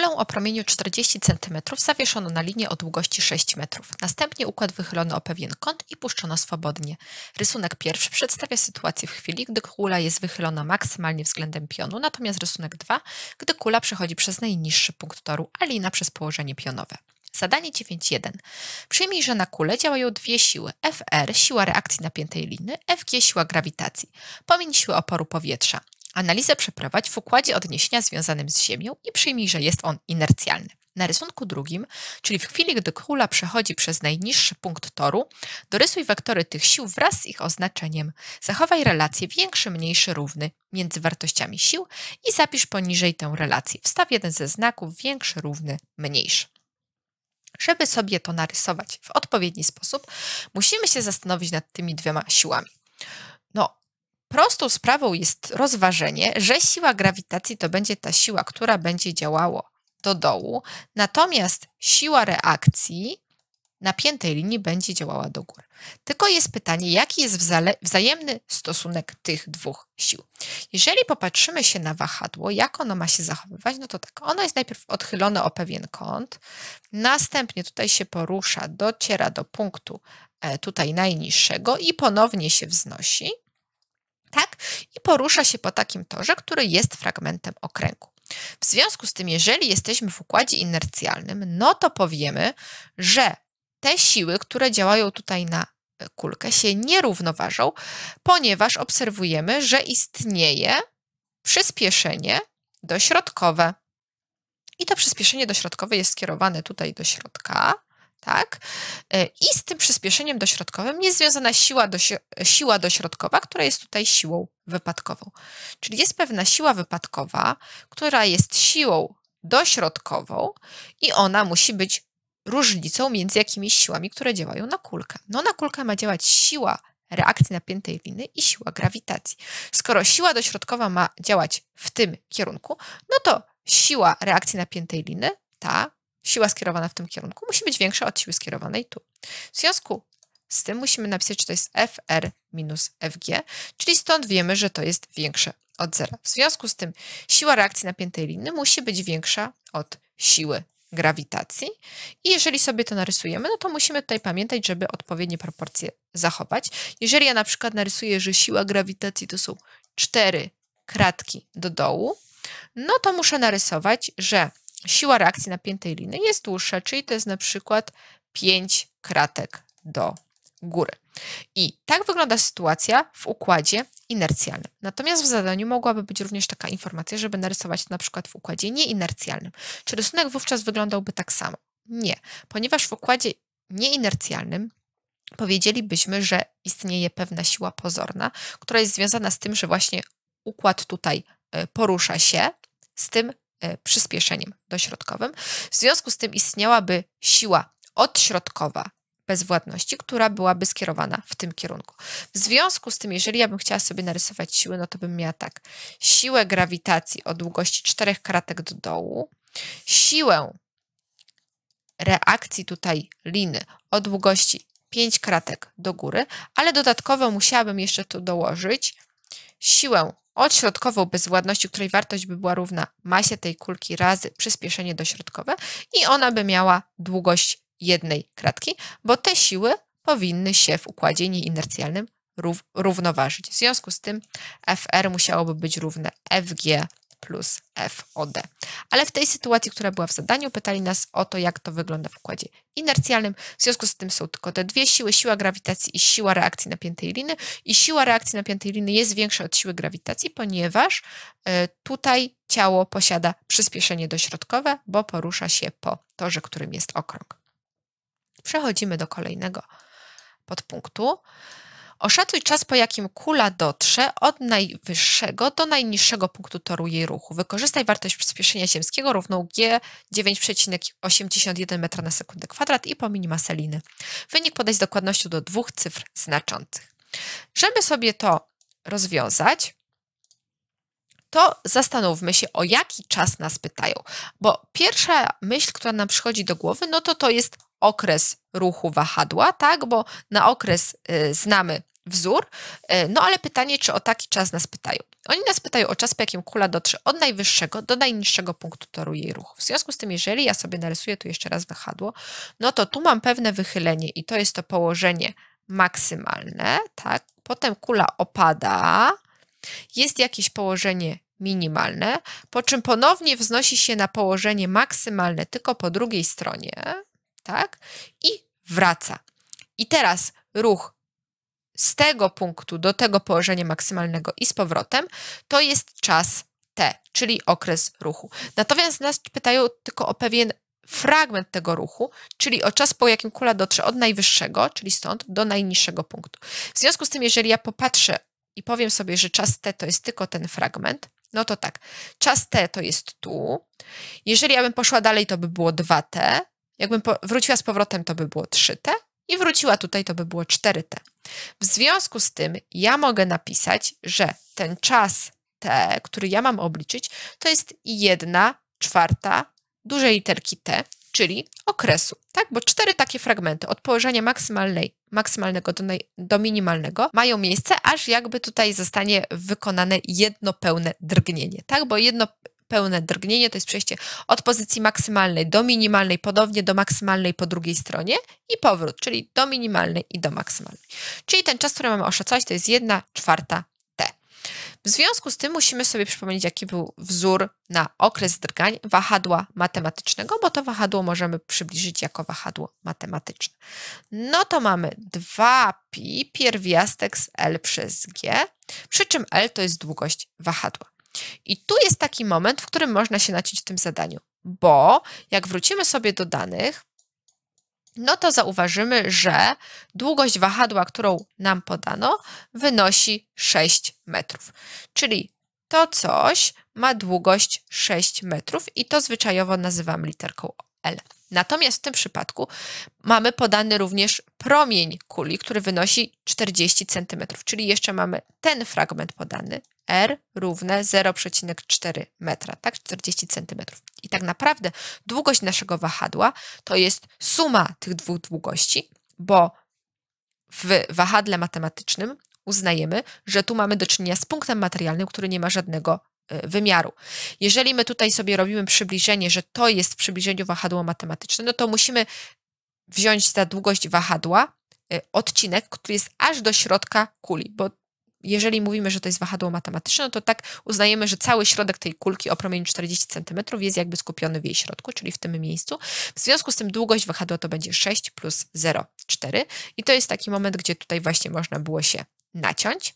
Kulę o promieniu 40 cm zawieszono na linię o długości 6 metrów. Następnie układ wychylono o pewien kąt i puszczono swobodnie. Rysunek pierwszy przedstawia sytuację w chwili, gdy kula jest wychylona maksymalnie względem pionu, natomiast rysunek 2, gdy kula przechodzi przez najniższy punkt toru, a lina przez położenie pionowe. Zadanie 9.1. Przyjmij, że na kulę działają dwie siły. FR, siła reakcji napiętej liny, FG, siła grawitacji. Pomiń siłę oporu powietrza. Analizę przeprowadź w układzie odniesienia związanym z Ziemią i przyjmij, że jest on inercjalny. Na rysunku drugim, czyli w chwili, gdy kula przechodzi przez najniższy punkt toru, dorysuj wektory tych sił wraz z ich oznaczeniem. Zachowaj relację większy, mniejszy, równy między wartościami sił i zapisz poniżej tę relację. Wstaw jeden ze znaków większy, równy, mniejszy. Żeby sobie to narysować w odpowiedni sposób, musimy się zastanowić nad tymi dwiema siłami. No, prostą sprawą jest rozważenie, że siła grawitacji to będzie ta siła, która będzie działała do dołu, natomiast siła reakcji napiętej linii będzie działała do góry. Tylko jest pytanie, jaki jest wzajemny stosunek tych dwóch sił. Jeżeli popatrzymy się na wahadło, jak ono ma się zachowywać, no to tak, ono jest najpierw odchylone o pewien kąt, następnie tutaj się porusza, dociera do punktu e, tutaj najniższego i ponownie się wznosi, tak? I porusza się po takim torze, który jest fragmentem okręgu. W związku z tym, jeżeli jesteśmy w układzie inercjalnym, no to powiemy, że te siły, które działają tutaj na e, kulkę, się nie równoważą, ponieważ obserwujemy, że istnieje przyspieszenie dośrodkowe. I to przyspieszenie dośrodkowe jest skierowane tutaj do środka, tak? E, I z tym przyspieszeniem dośrodkowym jest związana siła, siła dośrodkowa, która jest tutaj siłą wypadkową. Czyli jest pewna siła wypadkowa, która jest siłą dośrodkową i ona musi być różnicą między jakimiś siłami, które działają na kulkę. No na kulkę ma działać siła reakcji napiętej liny i siła grawitacji. Skoro siła dośrodkowa ma działać w tym kierunku, no to siła reakcji napiętej liny, ta siła skierowana w tym kierunku, musi być większa od siły skierowanej tu. W związku z tym musimy napisać, czy to jest Fr minus Fg, czyli stąd wiemy, że to jest większe od zera. W związku z tym siła reakcji napiętej liny musi być większa od siły grawitacji. I jeżeli sobie to narysujemy, no to musimy tutaj pamiętać, żeby odpowiednie proporcje zachować. Jeżeli ja na przykład narysuję, że siła grawitacji to są cztery kratki do dołu, no to muszę narysować, że siła reakcji napiętej liny jest dłuższa, czyli to jest na przykład 5 kratek do góry. I tak wygląda sytuacja w układzie inercjalnym. Natomiast w zadaniu mogłaby być również taka informacja, żeby narysować to na przykład w układzie nieinercjalnym. Czy rysunek wówczas wyglądałby tak samo? Nie, ponieważ w układzie nieinercjalnym powiedzielibyśmy, że istnieje pewna siła pozorna, która jest związana z tym, że właśnie układ tutaj e, porusza się z tym przyspieszeniem dośrodkowym. W związku z tym istniałaby siła odśrodkowa bezwładności, która byłaby skierowana w tym kierunku. W związku z tym, jeżeli ja bym chciała sobie narysować siły, no to bym miała tak, siłę grawitacji o długości czterech kratek do dołu, siłę reakcji tutaj liny o długości 5 kratek do góry, ale dodatkowo musiałabym jeszcze tu dołożyć siłę odśrodkową bezwładności, której wartość by była równa masie tej kulki razy przyspieszenie dośrodkowe i ona by miała długość jednej kratki, bo te siły powinny się w układzie nieinercjalnym równoważyć. W związku z tym FR musiałoby być równe FG plus FOD. Ale w tej sytuacji, która była w zadaniu, pytali nas o to, jak to wygląda w układzie inercjalnym. W związku z tym są tylko te dwie siły, siła grawitacji i siła reakcji napiętej liny. I siła reakcji napiętej liny jest większa od siły grawitacji, ponieważ e, tutaj ciało posiada przyspieszenie dośrodkowe, bo porusza się po torze, którym jest okrąg. Przechodzimy do kolejnego podpunktu. Oszacuj czas, po jakim kula dotrze od najwyższego do najniższego punktu toru jej ruchu. Wykorzystaj wartość przyspieszenia ziemskiego równą g 9,81 m na sekundę kwadrat i pomiń masę liny. Wynik podaj z dokładnością do dwóch cyfr znaczących. Żeby sobie to rozwiązać, to zastanówmy się, o jaki czas nas pytają. Bo pierwsza myśl, która nam przychodzi do głowy, no to to jest okres ruchu wahadła, tak? Bo na okres y, znamy wzór, e, no ale pytanie, czy o taki czas nas pytają. Oni nas pytają o czas, po jakim kula dotrze od najwyższego do najniższego punktu toru jej ruchu. W związku z tym, jeżeli ja sobie narysuję tu jeszcze raz wahadło, no to tu mam pewne wychylenie i to jest to położenie maksymalne, tak? Potem kula opada, jest jakieś położenie minimalne, po czym ponownie wznosi się na położenie maksymalne tylko po drugiej stronie, tak? I wraca. I teraz ruch z tego punktu do tego położenia maksymalnego i z powrotem, to jest czas T, czyli okres ruchu. Natomiast nas pytają tylko o pewien fragment tego ruchu, czyli o czas, po jakim kula dotrze od najwyższego, czyli stąd, do najniższego punktu. W związku z tym, jeżeli ja popatrzę i powiem sobie, że czas T to jest tylko ten fragment, no to tak, czas T to jest tu. Jeżeli ja bym poszła dalej, to by było 2T. Jakbym wróciła z powrotem, to by było 3T. I wróciła tutaj, to by było 4T. W związku z tym ja mogę napisać, że ten czas T, który ja mam obliczyć, to jest 1 czwarta dużej literki T, czyli okresu, tak? Bo cztery takie fragmenty od położenia maksymalnej, maksymalnego do, do minimalnego mają miejsce, aż jakby tutaj zostanie wykonane jedno pełne drgnienie, tak? Bo jedno pełne drgnienie to jest przejście od pozycji maksymalnej do minimalnej, podobnie do maksymalnej po drugiej stronie i powrót, czyli do minimalnej i do maksymalnej. Czyli ten czas, który mamy oszacować, to jest 1 czwarta w związku z tym musimy sobie przypomnieć, jaki był wzór na okres drgań wahadła matematycznego, bo to wahadło możemy przybliżyć jako wahadło matematyczne. No to mamy 2pi pierwiastek z L przez G, przy czym L to jest długość wahadła. I tu jest taki moment, w którym można się naciąć w tym zadaniu, bo jak wrócimy sobie do danych, no to zauważymy, że długość wahadła, którą nam podano, wynosi 6 metrów. Czyli to coś ma długość 6 metrów i to zwyczajowo nazywam literką L. Natomiast w tym przypadku mamy podany również promień kuli, który wynosi 40 cm, czyli jeszcze mamy ten fragment podany, r równe 0,4 metra, tak, 40 cm. I tak naprawdę długość naszego wahadła to jest suma tych dwóch długości, bo w wahadle matematycznym uznajemy, że tu mamy do czynienia z punktem materialnym, który nie ma żadnego e, wymiaru. Jeżeli my tutaj sobie robimy przybliżenie, że to jest w przybliżeniu wahadło matematyczne, no to musimy wziąć za długość wahadła e, odcinek, który jest aż do środka kuli, bo jeżeli mówimy, że to jest wahadło matematyczne, no to tak uznajemy, że cały środek tej kulki o promieniu 40 cm jest jakby skupiony w jej środku, czyli w tym miejscu. W związku z tym długość wahadła to będzie 6 plus 0,4 i to jest taki moment, gdzie tutaj właśnie można było się naciąć.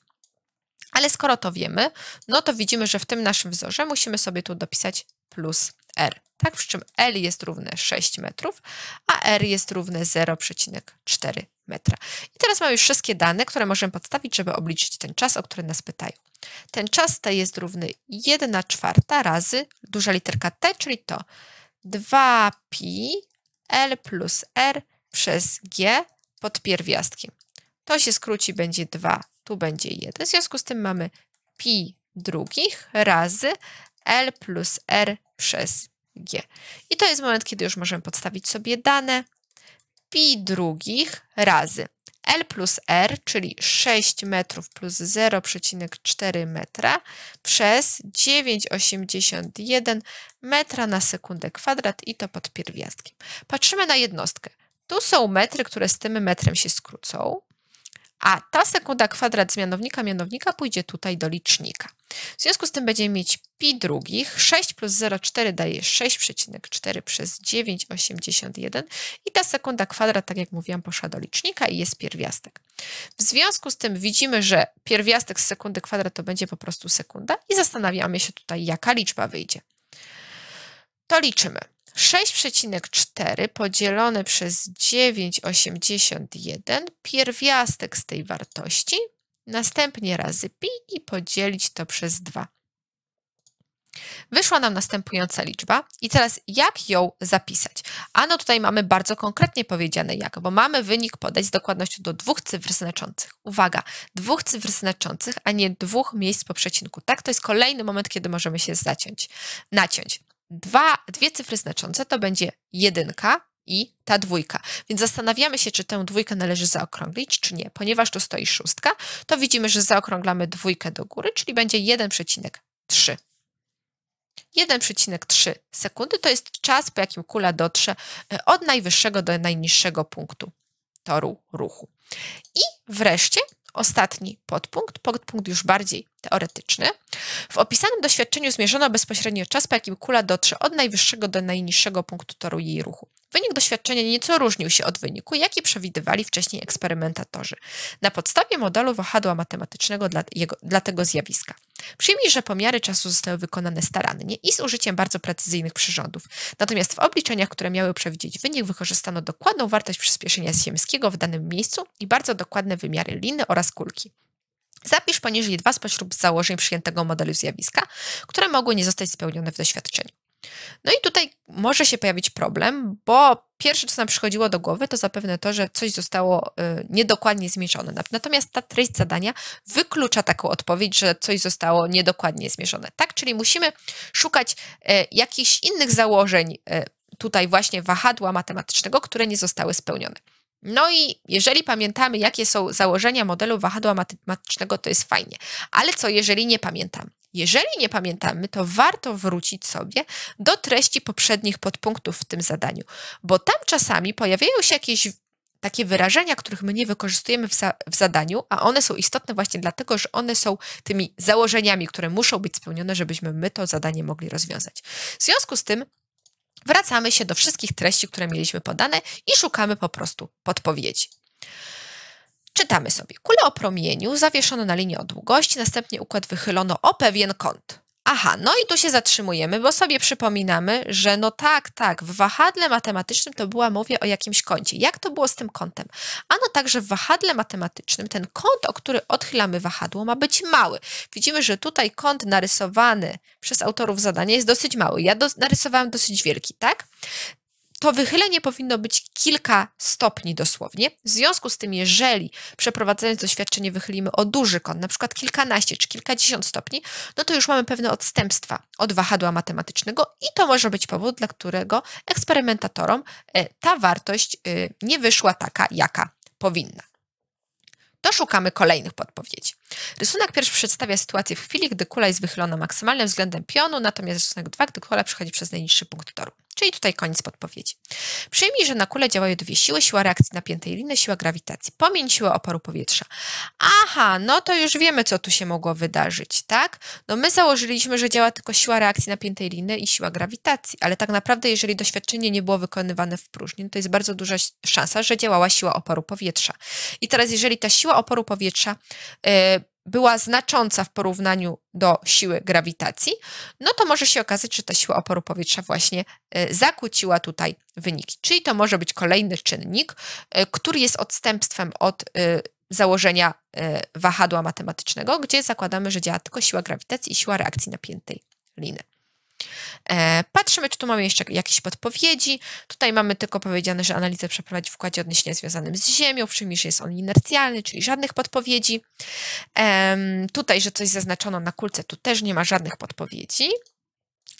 Ale skoro to wiemy, no to widzimy, że w tym naszym wzorze musimy sobie tu dopisać plus r. Tak, przy czym L jest równe 6 metrów, a R jest równe 0,4 metra. I teraz mamy już wszystkie dane, które możemy podstawić, żeby obliczyć ten czas, o który nas pytają. Ten czas T jest równy 1 czwarta razy duża literka T, czyli to 2pi L plus R przez G pod pierwiastkiem. To się skróci, będzie 2, tu będzie 1. W związku z tym mamy pi drugich razy L plus R przez G. I to jest moment, kiedy już możemy podstawić sobie dane pi drugich razy L plus R, czyli 6 metrów plus 0,4 metra przez 9,81 metra na sekundę kwadrat i to pod pierwiastkiem. Patrzymy na jednostkę. Tu są metry, które z tym metrem się skrócą a ta sekunda kwadrat z mianownika mianownika pójdzie tutaj do licznika. W związku z tym będziemy mieć pi drugich, 6 plus 0,4 daje 6,4 przez 9,81 i ta sekunda kwadrat, tak jak mówiłam, poszła do licznika i jest pierwiastek. W związku z tym widzimy, że pierwiastek z sekundy kwadrat to będzie po prostu sekunda i zastanawiamy się tutaj, jaka liczba wyjdzie. To liczymy. 6,4 podzielone przez 9,81 pierwiastek z tej wartości, następnie razy pi i podzielić to przez 2. Wyszła nam następująca liczba i teraz jak ją zapisać? Ano tutaj mamy bardzo konkretnie powiedziane jak, bo mamy wynik podać z dokładnością do dwóch cyfr znaczących. Uwaga, dwóch cyfr znaczących, a nie dwóch miejsc po przecinku. Tak, to jest kolejny moment, kiedy możemy się zaciąć, naciąć dwa, dwie cyfry znaczące to będzie jedynka i ta dwójka. Więc zastanawiamy się, czy tę dwójkę należy zaokrąglić, czy nie. Ponieważ tu stoi szóstka, to widzimy, że zaokrąglamy dwójkę do góry, czyli będzie 1,3. 1,3 sekundy to jest czas, po jakim kula dotrze e, od najwyższego do najniższego punktu toru ruchu. I wreszcie ostatni podpunkt, podpunkt już bardziej teoretyczny. W opisanym doświadczeniu zmierzono bezpośrednio czas, po jakim kula dotrze od najwyższego do najniższego punktu toru jej ruchu. Wynik doświadczenia nieco różnił się od wyniku, jaki przewidywali wcześniej eksperymentatorzy na podstawie modelu wahadła matematycznego dla, jego, dla tego zjawiska. Przyjmij, że pomiary czasu zostały wykonane starannie i z użyciem bardzo precyzyjnych przyrządów. Natomiast w obliczeniach, które miały przewidzieć wynik, wykorzystano dokładną wartość przyspieszenia ziemskiego w danym miejscu i bardzo dokładne wymiary liny oraz kulki. Zapisz poniżej dwa spośród założeń przyjętego modelu zjawiska, które mogły nie zostać spełnione w doświadczeniu. No i tutaj może się pojawić problem, bo pierwsze, co nam przychodziło do głowy, to zapewne to, że coś zostało y, niedokładnie zmierzone. Natomiast ta treść zadania wyklucza taką odpowiedź, że coś zostało niedokładnie zmierzone. Tak, czyli musimy szukać y, jakichś innych założeń y, tutaj właśnie wahadła matematycznego, które nie zostały spełnione. No i jeżeli pamiętamy, jakie są założenia modelu wahadła matematycznego, to jest fajnie. Ale co, jeżeli nie pamiętam? Jeżeli nie pamiętamy, to warto wrócić sobie do treści poprzednich podpunktów w tym zadaniu, bo tam czasami pojawiają się jakieś takie wyrażenia, których my nie wykorzystujemy w, za w, zadaniu, a one są istotne właśnie dlatego, że one są tymi założeniami, które muszą być spełnione, żebyśmy my to zadanie mogli rozwiązać. W związku z tym wracamy się do wszystkich treści, które mieliśmy podane i szukamy po prostu podpowiedzi. Czytamy sobie. Kulę o promieniu zawieszono na linii o długości, następnie układ wychylono o pewien kąt. Aha, no i tu się zatrzymujemy, bo sobie przypominamy, że no tak, tak, w wahadle matematycznym to była mowa o jakimś kącie. Jak to było z tym kątem? Ano także w wahadle matematycznym ten kąt, o który odchylamy wahadło, ma być mały. Widzimy, że tutaj kąt narysowany przez autorów zadania jest dosyć mały. Ja do, narysowałam dosyć wielki, tak? To wychylenie powinno być kilka stopni dosłownie. W związku z tym, jeżeli przeprowadzając doświadczenie wychylimy o duży kąt, na przykład kilkanaście czy kilkadziesiąt stopni, no to już mamy pewne odstępstwa od wahadła matematycznego i to może być powód, dla którego eksperymentatorom e, ta wartość e, nie wyszła taka, jaka powinna to szukamy kolejnych podpowiedzi. Rysunek pierwszy przedstawia sytuację w chwili, gdy kula jest wychylona maksymalnym względem pionu, natomiast rysunek 2, gdy kula przechodzi przez najniższy punkt toru. Czyli tutaj koniec podpowiedzi. Przyjmij, że na kulę działają dwie siły, siła reakcji napiętej liny, siła grawitacji. Pomiń siłę oporu powietrza. Aha, no to już wiemy, co tu się mogło wydarzyć, tak? No my założyliśmy, że działa tylko siła reakcji napiętej liny i siła grawitacji, ale tak naprawdę, jeżeli doświadczenie nie było wykonywane w próżni, to jest bardzo duża szansa, że działała siła oporu powietrza. I teraz, jeżeli ta siła oporu powietrza yy, była znacząca w porównaniu do siły grawitacji, no to może się okazać, że ta siła oporu powietrza właśnie e, zakłóciła tutaj wyniki. Czyli to może być kolejny czynnik, e, który jest odstępstwem od e, założenia wahadła matematycznego, gdzie zakładamy, że działa tylko siła grawitacji i siła reakcji napiętej liny. E, patrzymy, czy tu mamy jeszcze jakieś podpowiedzi. Tutaj mamy tylko powiedziane, że analizę przeprowadzi w układzie odniesienia związanym z Ziemią, przyjmij, że jest on inercjalny, czyli żadnych podpowiedzi. Tutaj, że coś zaznaczono na kulce, tu też nie ma żadnych podpowiedzi.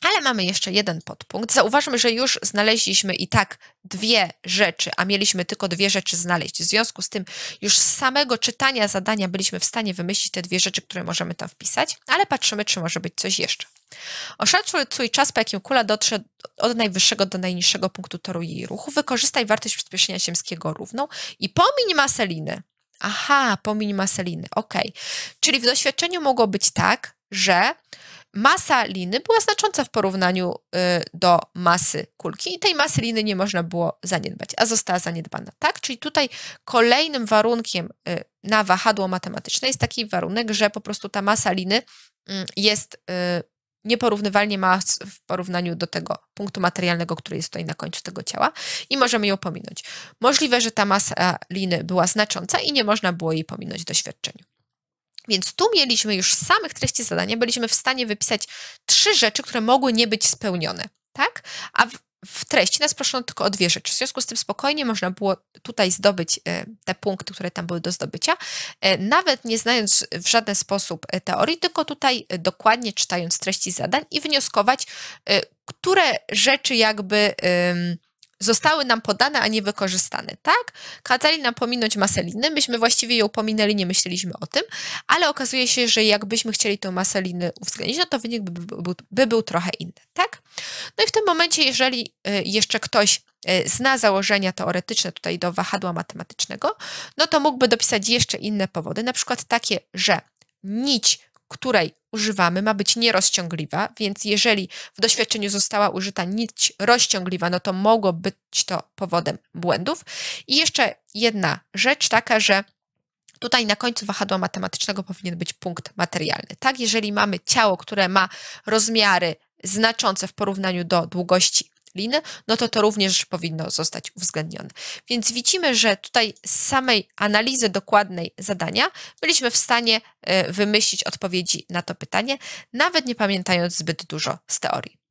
Ale mamy jeszcze jeden podpunkt. Zauważmy, że już znaleźliśmy i tak dwie rzeczy, a mieliśmy tylko dwie rzeczy znaleźć. W związku z tym już z samego czytania zadania byliśmy w stanie wymyślić te dwie rzeczy, które możemy tam wpisać, ale patrzymy, czy może być coś jeszcze. Oszacuj czas, po jakim kula dotrze od najwyższego do najniższego punktu toru jej ruchu. Wykorzystaj wartość przyspieszenia ziemskiego równą i pomiń masę liny. Aha, pomiń masę liny, ok. Czyli w doświadczeniu mogło być tak, że masa liny była znacząca w porównaniu y, do masy kulki i tej masy liny nie można było zaniedbać, a została zaniedbana, tak? Czyli tutaj kolejnym warunkiem y, na wahadło matematyczne jest taki warunek, że po prostu ta masa liny mm, jest y, nieporównywalnie mała w porównaniu do tego punktu materialnego, który jest tutaj na końcu tego ciała i możemy ją pominąć. Możliwe, że ta masa liny była znacząca i nie można było jej pominąć w doświadczeniu. Więc tu mieliśmy już z samych treści zadania, byliśmy w stanie wypisać trzy rzeczy, które mogły nie być spełnione, tak? A w, w treści nas proszono tylko o dwie rzeczy. W związku z tym spokojnie można było tutaj zdobyć e, te punkty, które tam były do zdobycia, e, nawet nie znając w żaden sposób e, teorii, tylko tutaj dokładnie czytając treści zadań i wnioskować, które rzeczy jakby zostały nam podane, a nie wykorzystane, tak? Kazali nam pominąć masę liny, myśmy właściwie ją pominęli, nie myśleliśmy o tym, ale okazuje się, że jakbyśmy chcieli tą masę liny uwzględnić, no to wynik by, by, by był trochę inny, tak? No i w tym momencie, jeżeli y, jeszcze ktoś y, zna założenia teoretyczne tutaj do wahadła matematycznego, no to mógłby dopisać jeszcze inne powody, na przykład takie, że nić, której używamy, ma być nierozciągliwa, więc jeżeli w doświadczeniu została użyta nić rozciągliwa, no to mogło być to powodem błędów. I jeszcze jedna rzecz taka, że Tutaj na końcu wahadła matematycznego powinien być punkt materialny. Tak, jeżeli mamy ciało, które ma rozmiary znaczące w porównaniu do długości liny, no to to również powinno zostać uwzględnione. Więc widzimy, że tutaj z samej analizy dokładnej zadania byliśmy w stanie e, wymyślić odpowiedzi na to pytanie, nawet nie pamiętając zbyt dużo z teorii.